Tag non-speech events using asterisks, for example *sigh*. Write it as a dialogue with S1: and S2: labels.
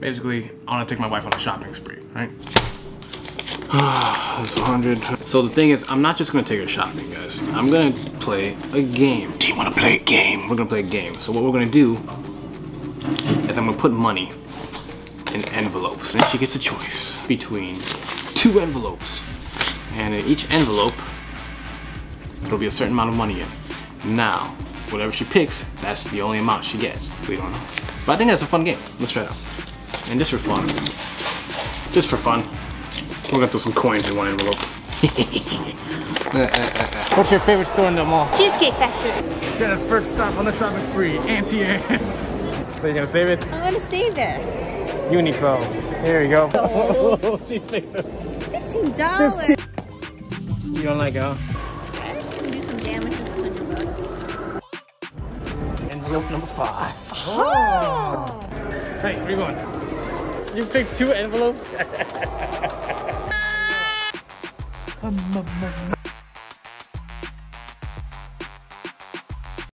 S1: Basically, I want to take my wife on a shopping spree, right? *sighs* That's 100. So the thing is, I'm not just gonna take her shopping, guys. I'm gonna play a game. Do you wanna play a game? We're gonna play a game. So what we're gonna do is I'm gonna put money in envelopes. And she gets a choice between two envelopes. And in each envelope, there'll be a certain amount of money in. Now, whatever she picks, that's the only amount she gets. We don't know. But I think that's a fun game. Let's try it out. And just for fun. Just for fun. We're gonna throw some coins in one envelope. *laughs* What's your favorite store in the mall?
S2: Cheesecake Factory.
S1: Yeah, that's first stop on the shopping spree. Auntie Anne. so you gonna save it?
S2: I'm gonna save it.
S1: Uniqlo. Here you go. Oh. *laughs*
S2: Fifteen dollars.
S1: You don't like it, huh?
S2: I can do some damage with a hundred bucks.
S1: Envelope number five. Oh. Hey, where you going? You picked two envelopes? *laughs* Um, um, um,